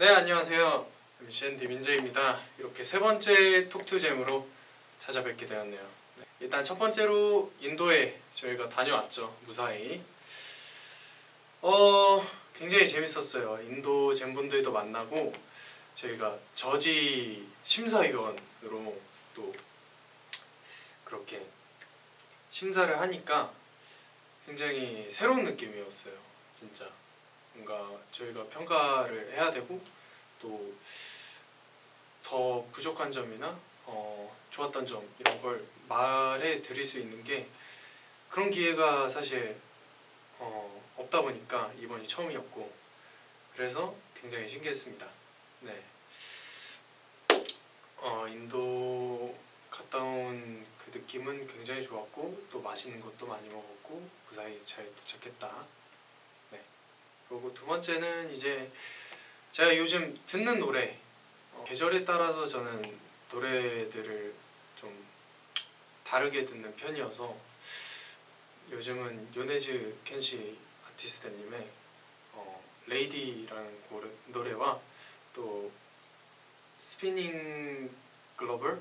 네 안녕하세요. MCND 민재입니다. 이렇게 세 번째 톡투잼으로 찾아뵙게 되었네요. 네, 일단 첫 번째로 인도에 저희가 다녀왔죠 무사히. 어 굉장히 재밌었어요. 인도 잼분들도 만나고 저희가 저지 심사위원으로 또 그렇게 심사를 하니까 굉장히 새로운 느낌이었어요 진짜 뭔가 저희가 평가를 해야 되고 또 더 부족한 점이나 어, 좋았던 점 이런 걸 말해 드릴 수 있는 게 그런 기회가 사실 어, 없다 보니까 이번이 처음이었고 그래서 굉장히 신기했습니다. 네. 어, 인도 갔다 온 그 느낌은 굉장히 좋았고 또 맛있는 것도 많이 먹었고 무사히 잘 도착했다. 네. 그리고 두 번째는 이제 제가 요즘 듣는 노래 어, 계절에 따라서 저는 노래들을 좀 다르게 듣는 편이어서 요즘은 요네즈 켄시 아티스트님의 어, Lady라는 고르, 노래와 또 Spinning Global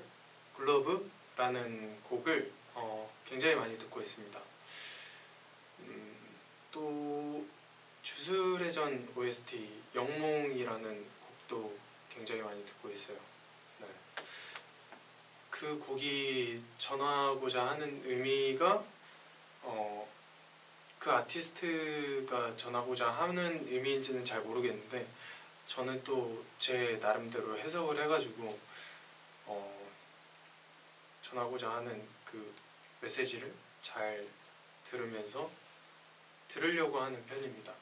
Globe라는 곡을 어, 굉장히 많이 듣고 있습니다. 음, 또 주술의 전 OST 영몽이라는 곡도 굉장히 많이 듣고 있어요. 네. 그 곡이 전하고자 하는 의미가 어, 그 아티스트가 전하고자 하는 의미인지는 잘 모르겠는데 저는 또 제 나름대로 해석을 해가지고 어, 전하고자 하는 그 메시지를 잘 들으면서 들으려고 하는 편입니다.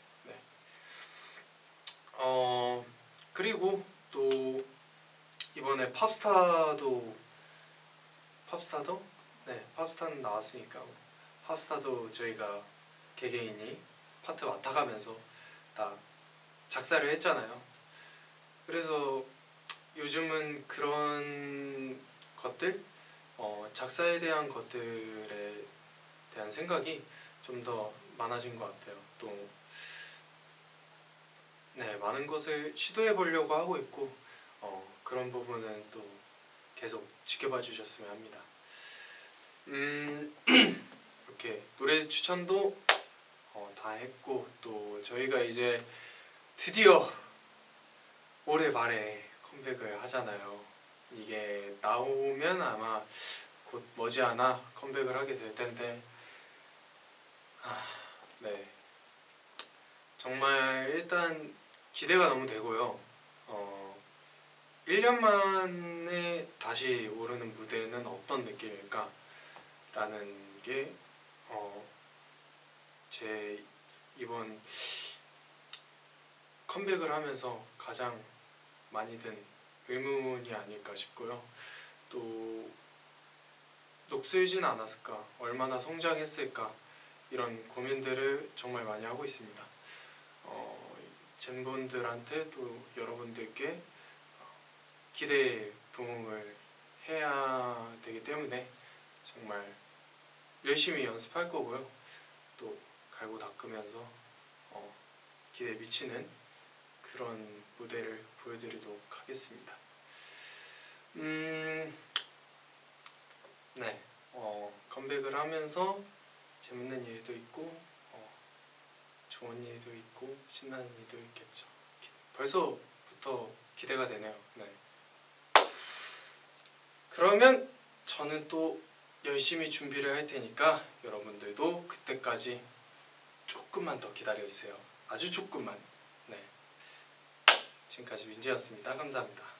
네. 어 그리고 또 이번에 팝스타도 팝스타도 네 팝스타는 나왔으니까 팝스타도 저희가 개개인이 파트 맡아가면서 다 작사를 했잖아요. 그래서 요즘은 그런 것들 어, 작사에 대한 것들에 대한 생각이 좀 더 많아진 것 같아요. 또 네, 많은 것을 시도해 보려고 하고 있고 어, 그런 부분은 또 계속 지켜봐 주셨으면 합니다. 음, 이렇게 노래 추천도 어, 다 했고 또 저희가 이제 드디어 올해 말에 컴백을 하잖아요. 이게 나오면 아마 곧 머지않아 컴백을 하게 될 텐데 아, 네. 정말 일단 기대가 너무 되고요. 어, 1년 만에 다시 오르는 무대는 어떤 느낌일까? 라는 게, 어, 제 이번 컴백을 하면서 가장 많이 든 의문이 아닐까 싶고요. 또, 녹슬진 않았을까? 얼마나 성장했을까? 이런 고민들을 정말 많이 하고 있습니다. 어, 젠분들한테 또 여러분들께 기대 부응을 해야 되기 때문에 정말 열심히 연습할 거고요. 또 갈고 닦으면서 어, 기대에 미치는 그런 무대를 보여드리도록 하겠습니다. 음, 네, 어, 컴백을 하면서 재밌는 일도 있고 어, 좋은 일도 있고 신나는 일도 있겠죠. 벌써부터 기대가 되네요. 네. 그러면 저는 또 열심히 준비를 할 테니까 여러분들도 그때까지 조금만 더 기다려 주세요. 아주 조금만. 네. 지금까지 민지였습니다. 감사합니다.